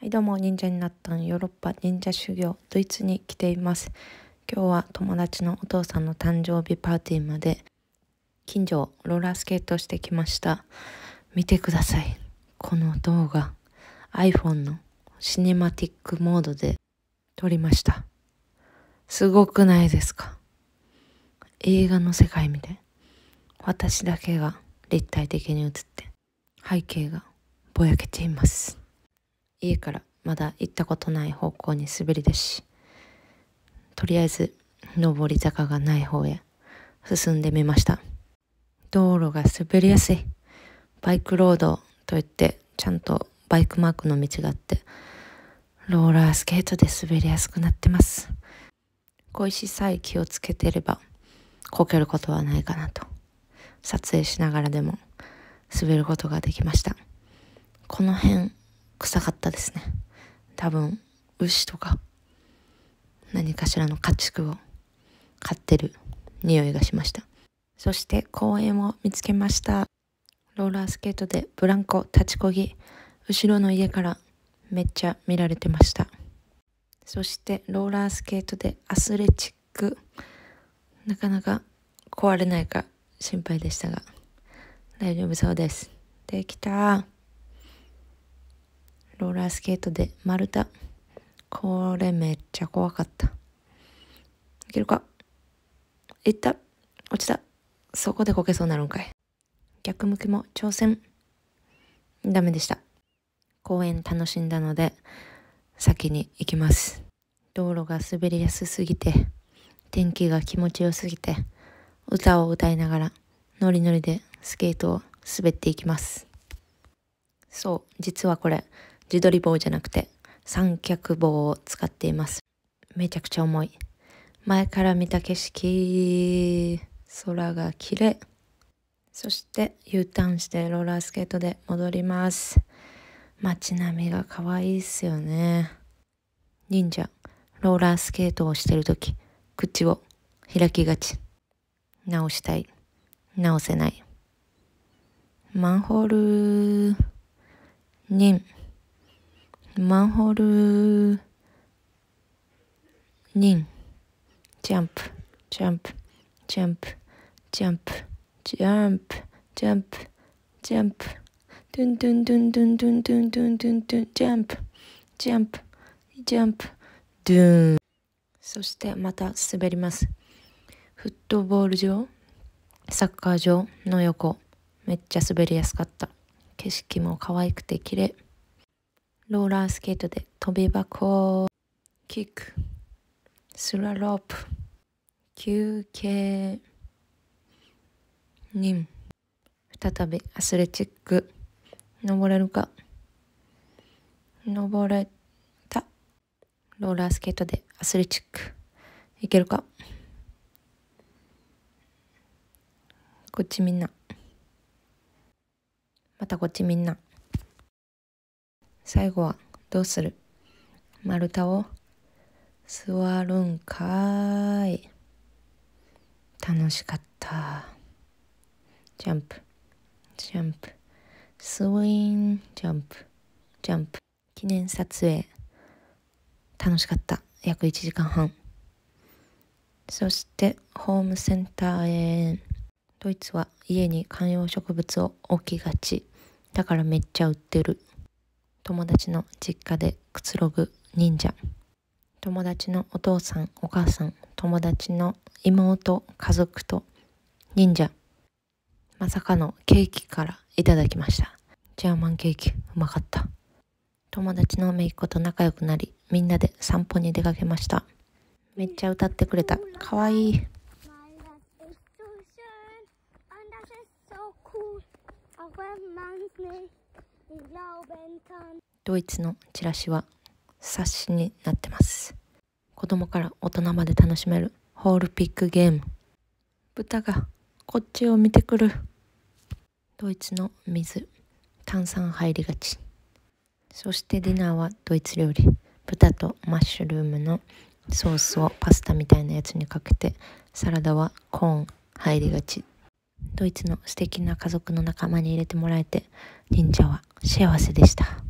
はいどうも忍者になったヨーロッパ忍者修行ドイツに来ています。今日は友達のお父さんの誕生日パーティーまで近所ローラースケートしてきました。見てください。この動画 iPhone のシネマティックモードで撮りました。すごくないですか？映画の世界みたい私だけが立体的に映って背景がぼやけています。家からまだ行ったことない方向に滑り出しとりあえず上り坂がない方へ進んでみました。道路が滑りやすい。バイクロードといってちゃんとバイクマークの道があってローラースケートで滑りやすくなってます。小石さえ気をつけてればこけることはないかなと。撮影しながらでも滑ることができました。この辺臭かったですね。多分牛とか何かしらの家畜を飼ってる匂いがしました。そして公園を見つけました。ローラースケートでブランコ立ちこぎ後ろの家からめっちゃ見られてました。そしてローラースケートでアスレチックなかなか壊れないか心配でしたが大丈夫そうです。できたローラースケートで丸太。これめっちゃ怖かった。いけるか？いった。落ちた。そこでこけそうになるんかい。逆向きも挑戦。ダメでした。公園楽しんだので先に行きます。道路が滑りやすすぎて天気が気持ちよすぎて歌を歌いながらノリノリでスケートを滑っていきます。そう実はこれ自撮り棒じゃなくて三脚棒を使っています。めちゃくちゃ重い。前から見た景色、空が綺麗。そして U ターンしてローラースケートで戻ります。街並みが可愛いっすよね。忍者、ローラースケートをしてるとき、口を開きがち。直したい。直せない。マンホール、忍。マンホールにジャンプ。ジャンプ。ジャンプ。ジャンプ。ジャンプ。ジャンプ。ジャンプ。ドゥンドゥンドゥンドゥンドゥンドゥンドゥンドゥンドゥン。ジャンプ。ジャンプ。ジャンプ。ドゥン。そしてまた滑ります。フットボール場。サッカー場の横。めっちゃ滑りやすかった。景色も可愛くて綺麗。ローラースケートで飛び箱、キック、スラロープ、休憩、ニン、再びアスレチック、登れるか、登れた、ローラースケートでアスレチック、いけるか、こっちみんな、またこっちみんな。最後はどうする？丸太を座るんかい。楽しかった。ジャンプ。ジャンプ。スウィンジャンプ。ジャンプ。記念撮影。楽しかった。約1時間半。そしてホームセンターへ。ドイツは家に観葉植物を置きがち。だからめっちゃ売ってる。友達の実家でくつろぐ忍者。友達のお父さんお母さん友達の妹家族と忍者。まさかのケーキからいただきました。ジャーマンケーキうまかった。友達の姪っ子と仲良くなりみんなで散歩に出かけました。めっちゃ歌ってくれた。かわいい。ドイツのチラシは冊子になってます。子供から大人まで楽しめるホールピックゲーム。豚がこっちを見てくる。ドイツの水炭酸入りがち。そしてディナーはドイツ料理。豚とマッシュルームのソースをパスタみたいなやつにかけて。サラダはコーン入りがち。ドイツの素敵な家族の仲間に入れてもらえて忍者は幸せでした。